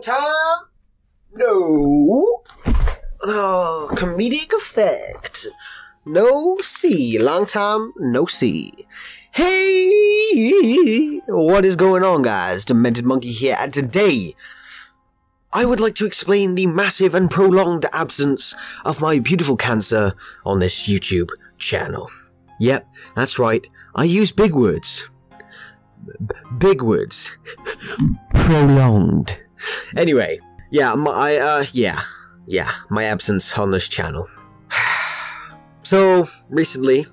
time? No. Oh, comedic effect. No see. Long time, no see. Hey! What is going on, guys? Demented Monkey here, and today I would like to explain the massive and prolonged absence of my beautiful cancer on this YouTube channel. Yep, that's right. I use big words. B- big words. prolonged. Anyway, yeah, my uh yeah. Yeah, my absence on this channel. so, recently,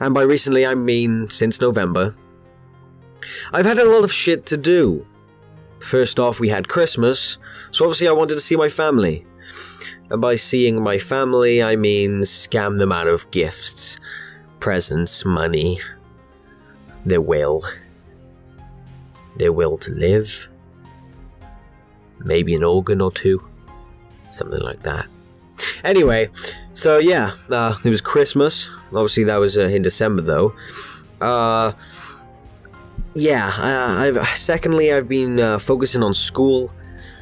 and by recently I mean since November, I've had a lot of shit to do. First off, we had Christmas, so obviously I wanted to see my family. And by seeing my family, I mean scam them out of gifts, presents, money, their will, their will to live, maybe an organ or two, something like that. Anyway, so yeah, uh, it was Christmas. Obviously, that was uh, in December though. Uh, yeah. Uh, I've secondly, I've been uh, focusing on school.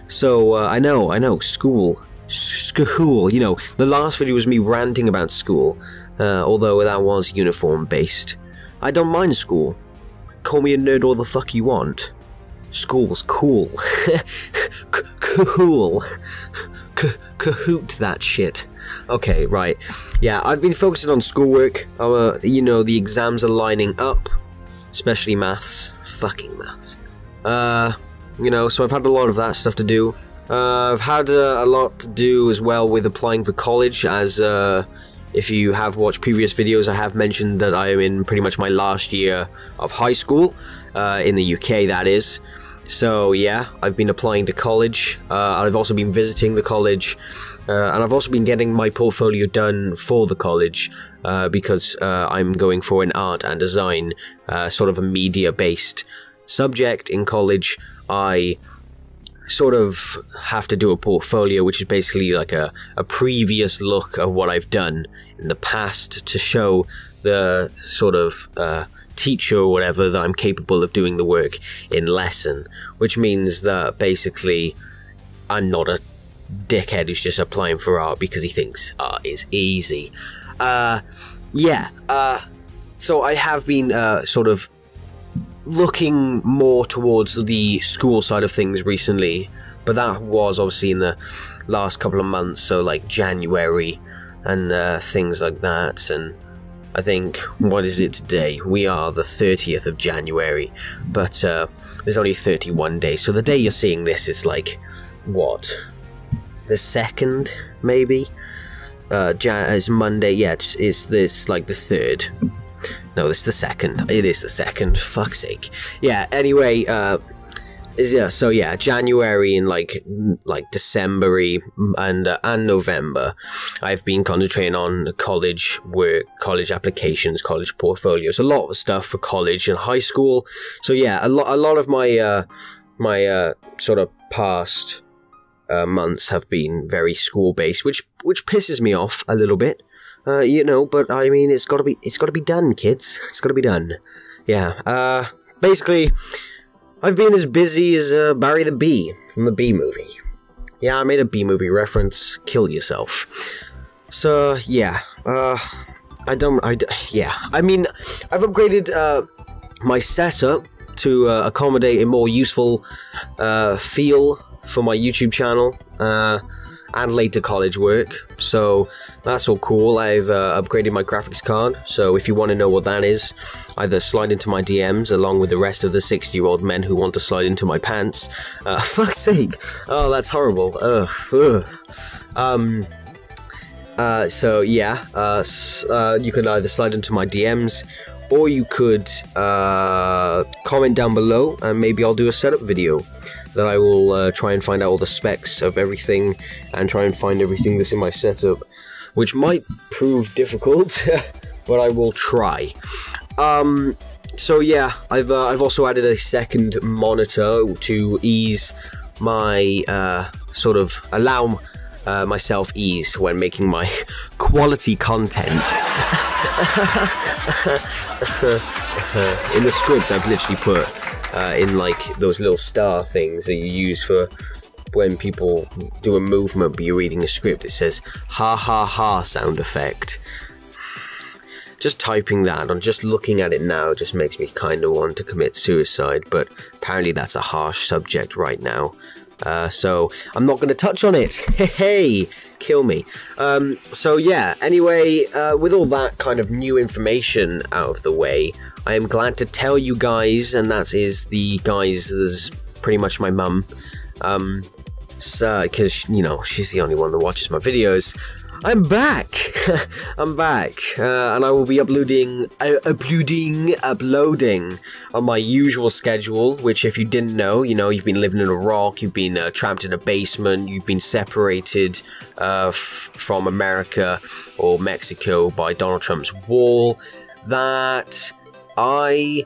So uh, I know, I know, school, school. You know, the last video was me ranting about school, uh, although that was uniform based. I don't mind school. Call me a nerd all the fuck you want. School's cool. cool. Kahoot that shit. Okay, right. Yeah, I've been focusing on schoolwork. You know, the exams are lining up, especially maths. Fucking maths. Uh, you know, so I've had a lot of that stuff to do. Uh, I've had uh, a lot to do as well with applying for college, as uh, if you have watched previous videos, I have mentioned that I am in pretty much my last year of high school, uh, in the UK, that is. So yeah, I've been applying to college. Uh, I've also been visiting the college, uh, and I've also been getting my portfolio done for the college uh, because uh, I'm going for an art and design, uh, sort of a media-based subject in college. I sort of have to do a portfolio, which is basically like a, a previous look of what I've done in the past to show the sort of uh, teacher or whatever that I'm capable of doing the work in lesson, which means that basically I'm not a dickhead who's just applying for art because he thinks art is easy. Uh, yeah, uh, so I have been uh, sort of looking more towards the school side of things recently, but that was obviously in the last couple of months, so like January and uh, things like that, and I think, what is it today? We are the 30th of January, but uh, there's only 31 days. So the day you're seeing this is like, what? The second, maybe? Uh, Jan- it's Monday, yeah, it's, it's this like the third. No, it's the second. It is the second. Fuck's sake. Yeah. Anyway, uh, is yeah. So yeah, January and like like December and uh, and November, I've been concentrating on college work, college applications, college portfolios, a lot of stuff for college and high school. So yeah, a lot a lot of my uh, my uh, sort of past uh, months have been very school based, which which pisses me off a little bit. Uh, you know, but I mean, it's got to be it's got to be done, kids. It's got to be done. Yeah. Uh, basically, I've been as busy as uh, Barry the Bee from the Bee movie. Yeah, I made a Bee movie reference. Kill yourself. So yeah. Uh, I don't. I yeah. I mean, I've upgraded uh, my setup to uh, accommodate a more useful uh, feel for my YouTube channel. Uh, and later college work. So that's all cool. I've uh, upgraded my graphics card. So if you want to know what that is, either slide into my DMs along with the rest of the 60 year old men who want to slide into my pants. Uh, fuck's sake. Oh, that's horrible. Ugh. Ugh. Um. Uh, so yeah, uh, uh, you can either slide into my DMs or you could uh, comment down below and maybe I'll do a setup video that I will uh, try and find out all the specs of everything and try and find everything that's in my setup, which might prove difficult, but I will try. Um, so yeah, I've uh, I've also added a second monitor to ease my uh, sort of allow uh, myself ease when making my quality content. in the script, I've literally put uh, in like those little star things that you use for when people do a movement but you're reading a script, it says ha ha ha sound effect. Just typing that or just looking at it now just makes me kind of want to commit suicide, but apparently that's a harsh subject right now. Uh, so I'm not going to touch on it. Hey, kill me. Um, so yeah. Anyway, uh, with all that kind of new information out of the way, I am glad to tell you guys, and that is the guys. There's pretty much my mum. Um, because you know she's the only one that watches my videos. I'm back. I'm back, uh, and I will be uploading, uh, uploading, uploading on my usual schedule. Which, if you didn't know, you know you've been living in a rock, you've been uh, trapped in a basement, you've been separated uh, from America or Mexico by Donald Trump's wall. That I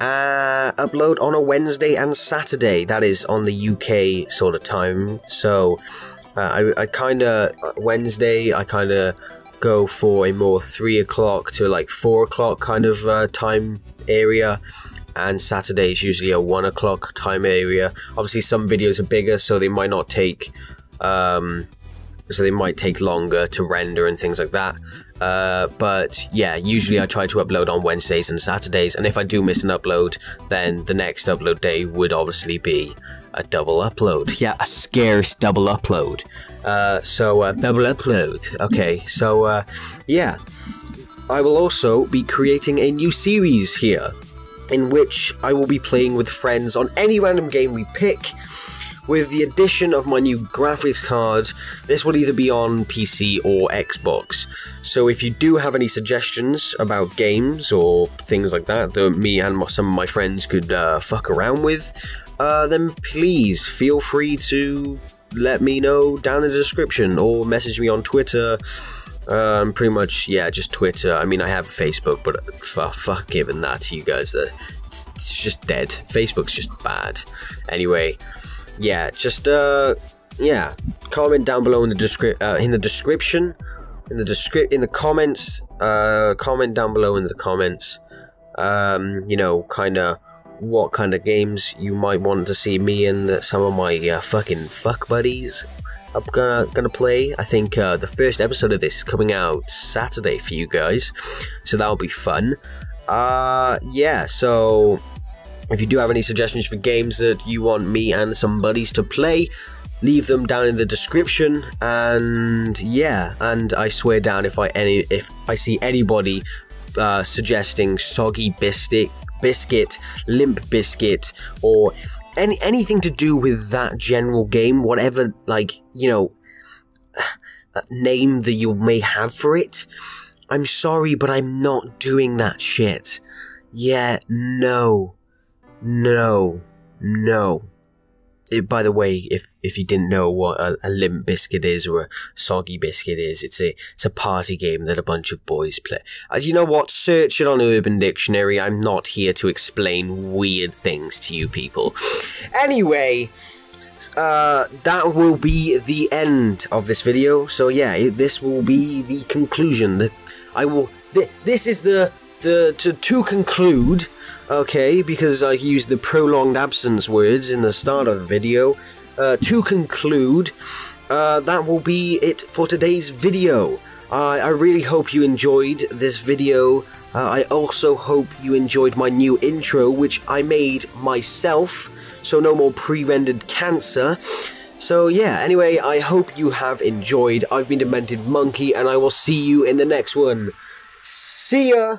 uh, upload on a Wednesday and Saturday. That is on the UK sort of time. So uh, I, I kind of Wednesday I kind of go for a more three o'clock to like four o'clock kind of uh, time area and Saturday is usually a one o'clock time area. Obviously, some videos are bigger, so they might not take, um, so they might take longer to render and things like that. Uh, but yeah, usually I try to upload on Wednesdays and Saturdays, and if I do miss an upload, then the next upload day would obviously be a double upload. Yeah, a scarce double upload. Uh, so, uh, double upload. Okay, so, uh, yeah. I will also be creating a new series here, in which I will be playing with friends on any random game we pick. With the addition of my new graphics card, this will either be on PC or Xbox. So if you do have any suggestions about games or things like that that me and some of my friends could uh, fuck around with, uh, then please feel free to let me know down in the description or message me on Twitter. Um, pretty much, yeah, just Twitter. I mean, I have Facebook, but fuck, fuck giving that to you guys. It's just dead. Facebook's just bad. Anyway, yeah, just uh, yeah, comment down below in the descri- uh, in the description, in the descri- in the comments. Uh, comment down below in the comments. Um, you know, kind of what kind of games you might want to see me and some of my uh, fucking fuck buddies I'm gonna gonna play. I think uh, the first episode of this is coming out Saturday for you guys, so that'll be fun. Uh, yeah. So if you do have any suggestions for games that you want me and some buddies to play, leave them down in the description. And yeah, and I swear down if I any if I see anybody uh, suggesting soggy biscuit Biscuit, Limp Biscuit, or any anything to do with that general game, whatever like you know name that you may have for it. I'm sorry, but I'm not doing that shit. Yeah, no, no, no. It, by the way, if if you didn't know what a, a, limp biscuit is or a soggy biscuit is, it's a it's a party game that a bunch of boys play. As uh, you know what, search it on Urban Dictionary. I'm not here to explain weird things to you people. Anyway, uh, that will be the end of this video. So yeah, this will be the conclusion. The, I will. Th this is the the to to conclude okay, because I used the prolonged absence words in the start of the video. Uh, to conclude, uh, that will be it for today's video. Uh, I really hope you enjoyed this video. Uh, I also hope you enjoyed my new intro, which I made myself, so no more pre-rendered cancer. So yeah, anyway, I hope you have enjoyed. I've been Demented Monkey, and I will see you in the next one. See ya!